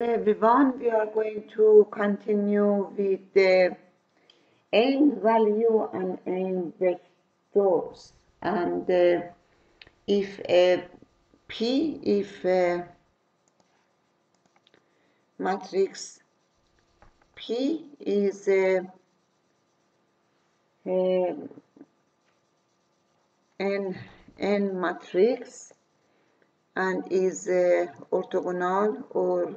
everyone, we are going to continue with the n value and n vectors. And uh, if uh, P, if uh, matrix P is a, a n, n matrix and is orthogonal or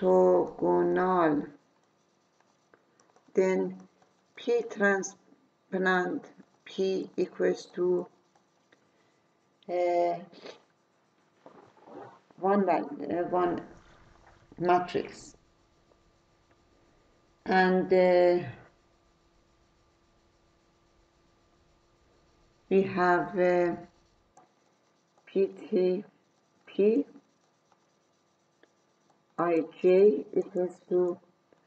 orthogonal then P transpose P equals to uh, one uh, one matrix. And uh, we have uh, PT Ij equals to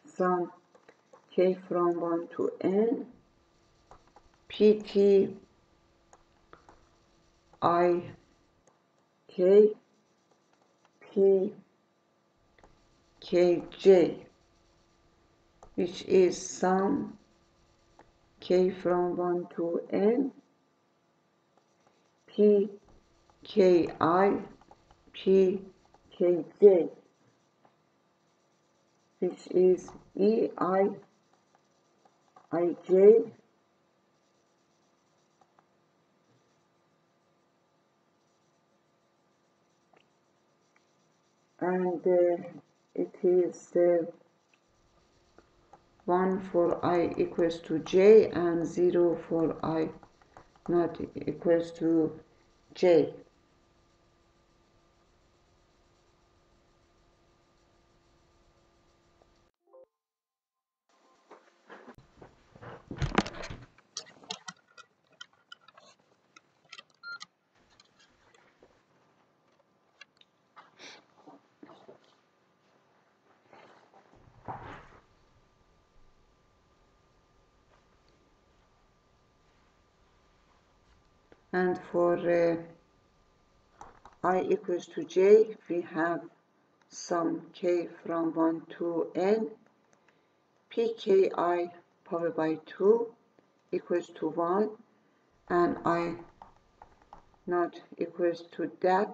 sum k from 1 to n. Pt i k p kj which is sum k from 1 to n. P k i p kj which is E I I J and uh, it is uh, 1 for i equals to j and 0 for i not equals to j. and for uh, i equals to j we have sum k from 1 to n. Pki power by 2 equals to 1 and i not equals to that.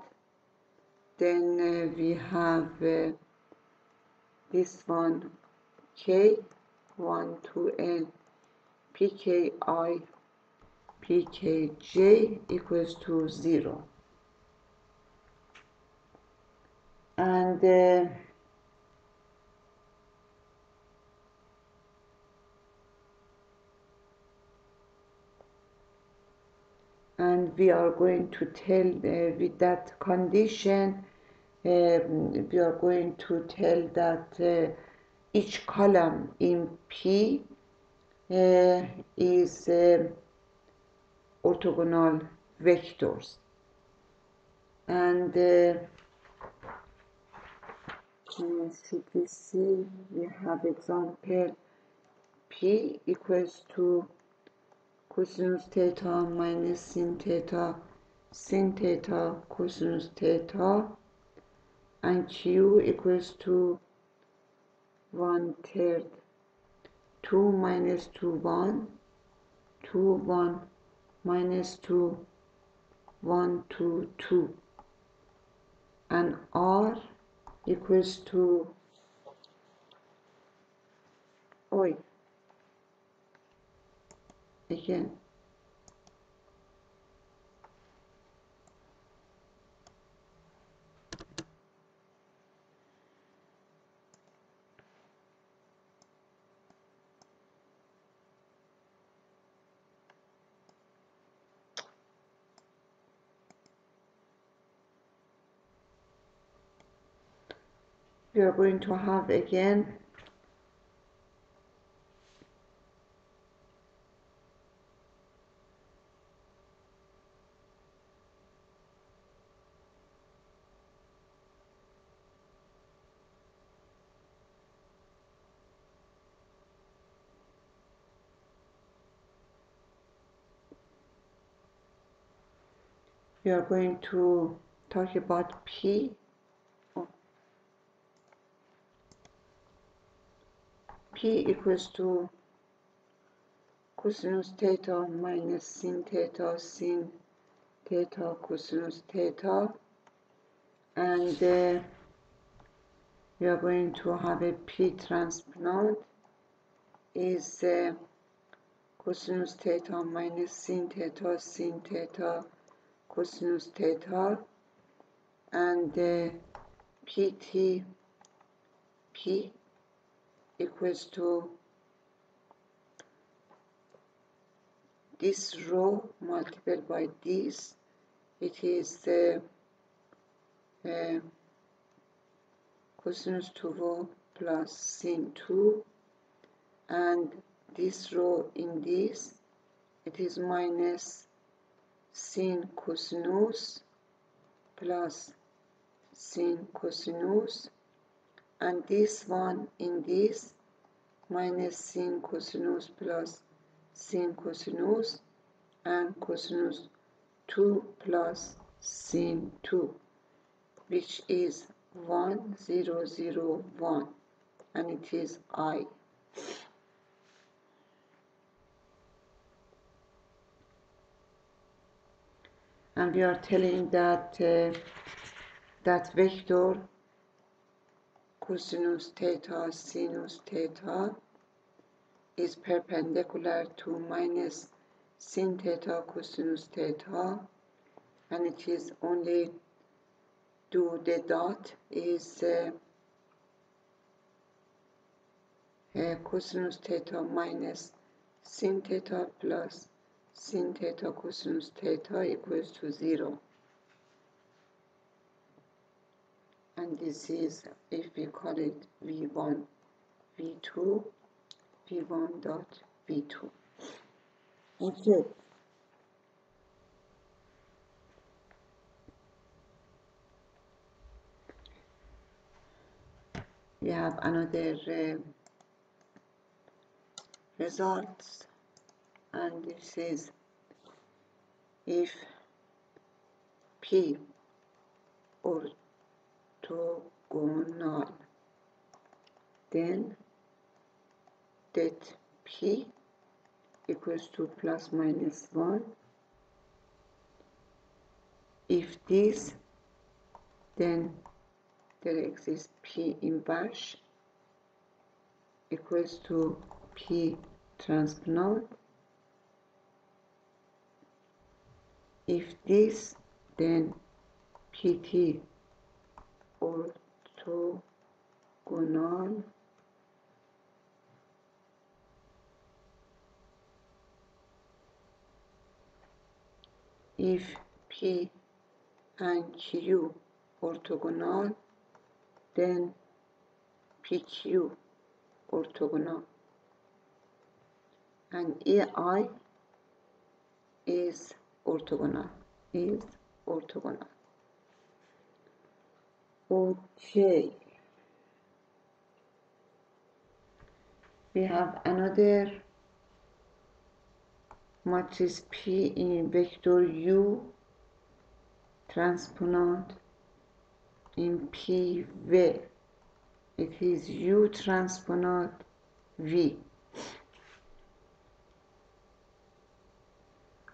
Then uh, we have uh, this one k 1 to n. Pki pkj equals to 0 and uh, and we are going to tell uh, with that condition um, we are going to tell that uh, each column in P uh, is uh, orthogonal vectors. And uh, should we see we have example p equals to cosinus theta minus sin theta sin theta cosinus theta and q equals to one third 2 minus 2 1 2 1 minus 2 1 2 2 and r equals to oi again we are going to have again. We are going to talk about P p equals to cosinus theta minus sin theta sin theta cosinus theta. And uh, we are going to have a p transpose is uh, cosinus theta minus sin theta sin theta cosinus theta. And uh, pt p equals to this row multiplied by this it is the uh, cosinus 2 plus sin 2 and this row in this it is minus sin cosinus plus sin cosinus and this one in this minus sin cosinus plus sin cosinus and cosinus 2 plus sin 2 which is 1001 and it is i. And we are telling that uh, that vector cosinus theta sinus theta is perpendicular to minus sin theta cosinus theta and it is only do the dot is uh, uh, cosinus theta minus sin theta plus sin theta cosinus theta equals to 0. And this is, if we call it V1, V2, V1 dot V2. Okay. We have another uh, results and this is if P orthogonal then that P equals to plus minus 1 if this then there exists P inverse equals to P transpose if this then pt orthogonal if p and q orthogonal then pq orthogonal and ai is orthogonal is orthogonal okay. We have another matrix P in vector U transpose in PV it is U transpose V.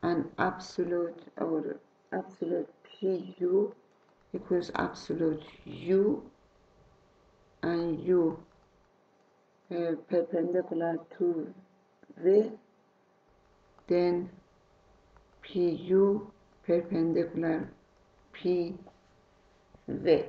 And absolute or absolute PU equals absolute U and U uh, perpendicular to V then PU perpendicular PV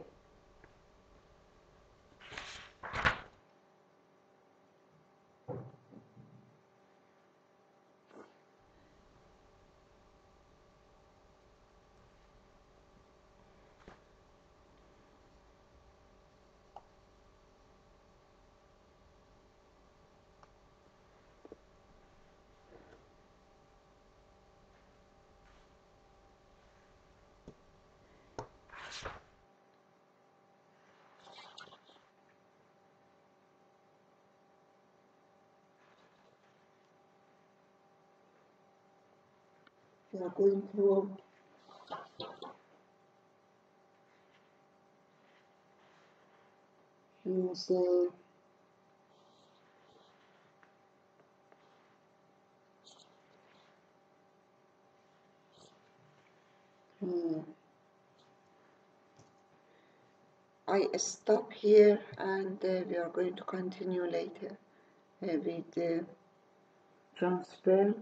We are going through all And so hmm. I stop here and uh, we are going to continue later uh, with the uh, transfer